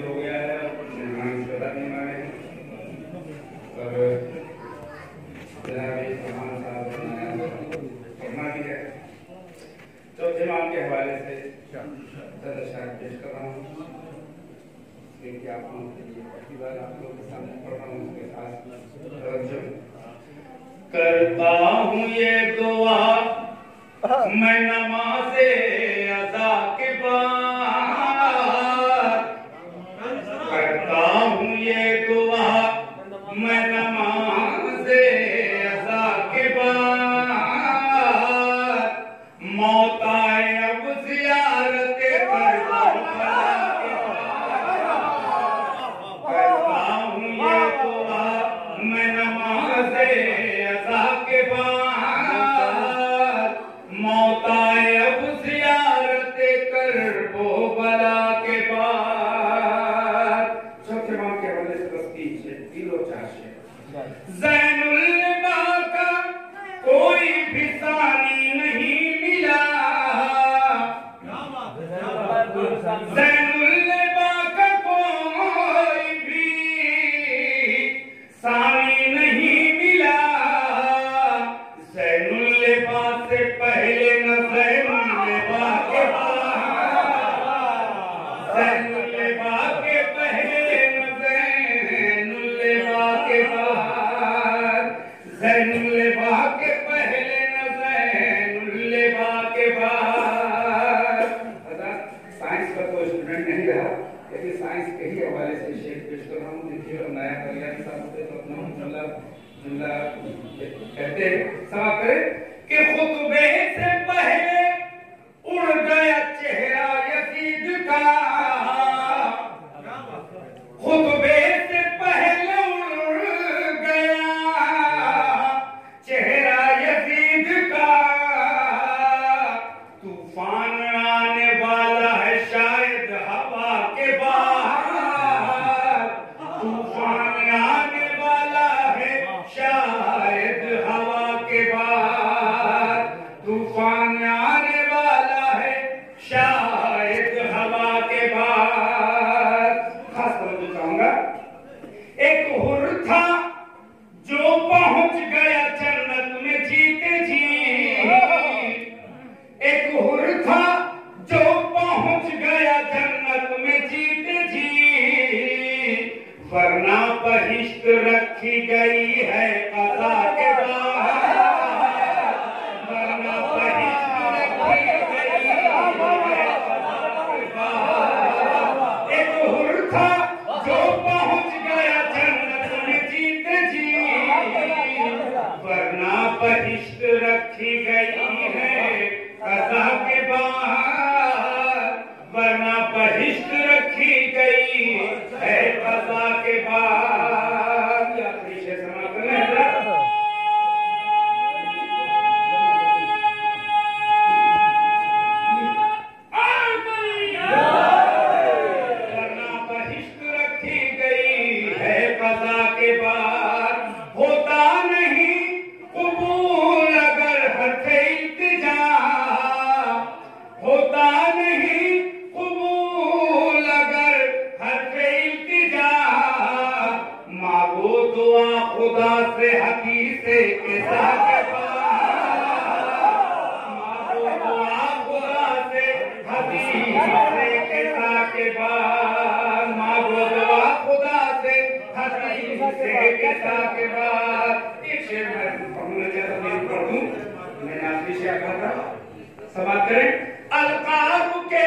ہو گیا ہے کے حوالے سے پیش کر رہا ہوں کیونکہ آپ لوگوں کے لیے پہلی بار آپ لوگوں کے سامنے پڑھ رہا ہوں اس کے کرتا ہوں یہ دعا، میں نماز کے Right. سے شیخ پیش کر رہا ہوں دیکھیے اور نیا کریان صاحب ہوتے تو اپنا جملہ جملہ طوفان آنے والا ہے شاید ہوا کے بعد۔ خاص توجہ چاہوں گا، ایک ہر تھا جو پہنچ گیا جنت میں جیتے جی۔ ایک ہر تھا جو پہنچ گیا جنت میں جیتے جی۔ ورنہ بہشت رکھی گئی ورنہ بہشت رکھی گئی۔ مانگو دعا خدا سے حدیث قصہ کے بعد مانگو دعا خدا سے حدیث قصہ کے بعد مانگو دعا خدا سے کے بعد ایک میں میں میں نے آخری کہا تھا کریں، القاب کے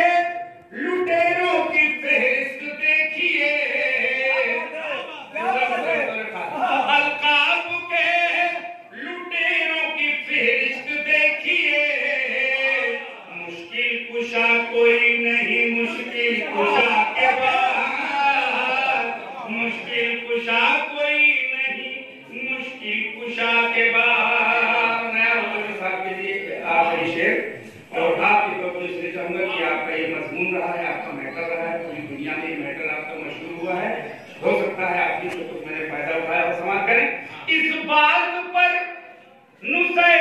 Nunca